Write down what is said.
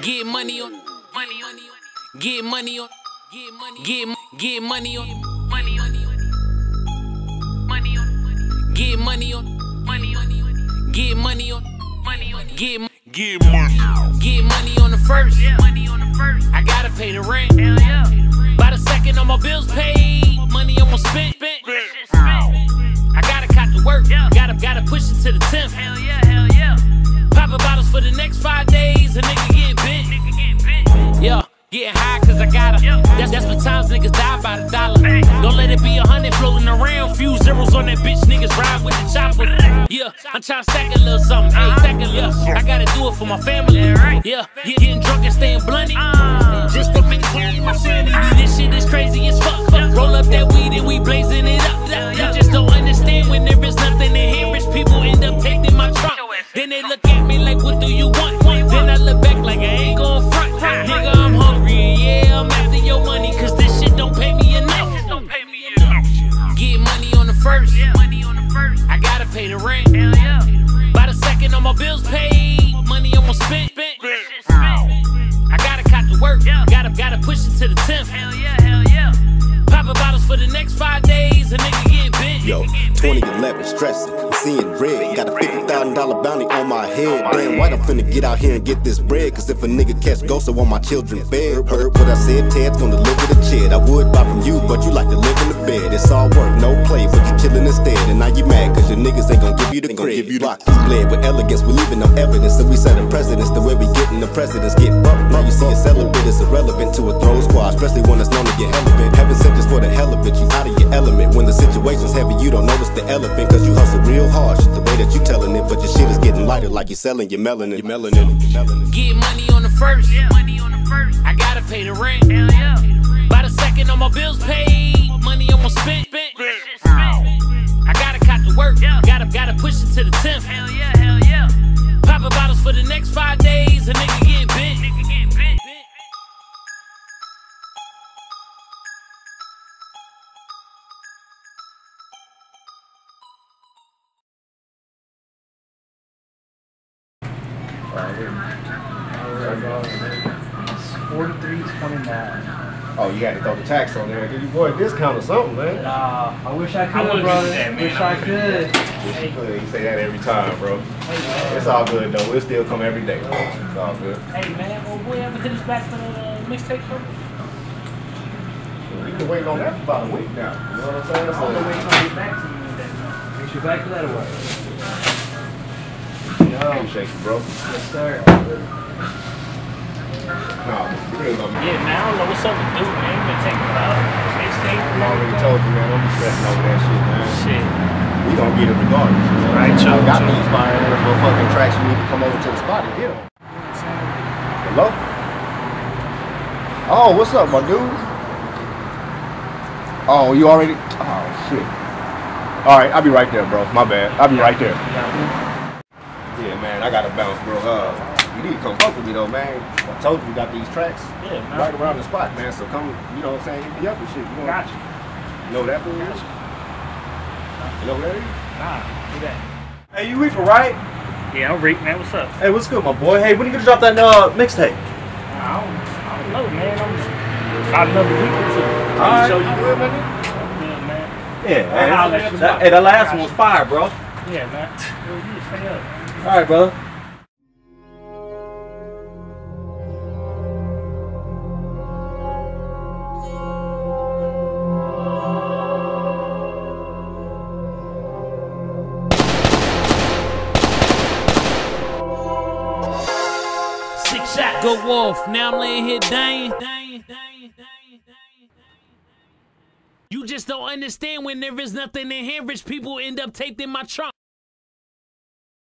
Get money on. Money on. Get money on. Get money. Get get money on. Money on. Money on. Get money on. Money on. Get money on. Money on. Get Get money. get money on the first. Money on the first. I gotta pay the rent. By the second, all my bills paid. Getting high cause I gotta. That's that's for times niggas die by the dollar. Don't let it be a hundred floating around. Few zeros on that bitch, niggas ride with the chopper. Yeah, I'm trying to stack a little something. Hey, stack a little. Uh-huh. I gotta do it for my family. Yeah, get- getting drunk and staying blunted. Uh-huh. Yo, 2011, stressing, seeing red. Got a $50,000 bounty on my head. Damn right, I'm finna get out here and get this bread. Cause if a nigga catch ghosts, I want my children fed. Heard what I said, Ted's gonna live with a ched. I would buy from you, but you like to live in the bed. It's all work, no play, but you chillin' instead. And now you mad cause your niggas ain't gonna give you the credit. Give you the bled with elegance, we leaving no evidence. And we setting precedents, the way we getting the presidents get fucked. Now you see a celibate is irrelevant to a throw squad, especially when it's known to get bent. Heaven sent just for the hell of it, you out of your element. When the situation's heavy, you don't notice the elephant, cause you hustle real hard. Shit, the way that you telling it, but your shit is getting lighter like you selling your melanin. Your melanin. Your melanin. Get money on the first. I gotta pay the rent. By the second, all my bills paid. Money almost spent. spent. I gotta cut the work. Gotta gotta push it to the tenth. Popping bottles for the next five days. A nigga Forty-three twenty-nine. Oh, you got to throw the tax on there. Give your boy a discount or something, man. Nah, I wish I I could, would've brother. did that, man. Wish I I would've could. You could. You say that every time, bro. It's all good though. We'll still come every day. It's all good. Hey man, well, we ever hit us back to the mixtape show? We've been waiting on that for about a week now. You know what I'm saying? I'm So, gonna wait till I get back to you with that. Get you back to that away. You, bro. yes sir. Nah, we ain't gonna be. Yeah, man, I don't know what's up with dude, man. Been taking uh, mixtape. I already told you, man. Don't be stressing over that shit, man. Shit. We gonna get it regardless. You know? Right, I true, got these fire ass motherfucking tracks. You need to come over to the spot and get them. Hello? Oh, what's up, my dude? Oh, you already? Oh, shit. All right, I'll be right there, bro. My bad. I'll be right there. I gotta bounce, bro. Uh, you need to come fuck with me, though, man. I told you we got these tracks Yeah, man. right around the spot, man. So come, you know what I'm saying? Hit me up and shit. You know, Got you. know that for real? You know where that is? Nah, do that. Hey, you Reaper, right? Yeah, I'm Ric, man. What's up? Hey, what's good, my boy? Hey, when you gonna drop that uh, mixtape? I don't, I don't know, man. I'm about another week or two. All right. Show you good, man. Good, man. Yeah, man. holler at you. That, hey, that last one was fire, bro. Yeah, man. Stay up. Man. All right, brother. Six shot, go off. Now I'm laying here dying. You just don't understand when there is nothing in here. Rich people end up taped in my trunk.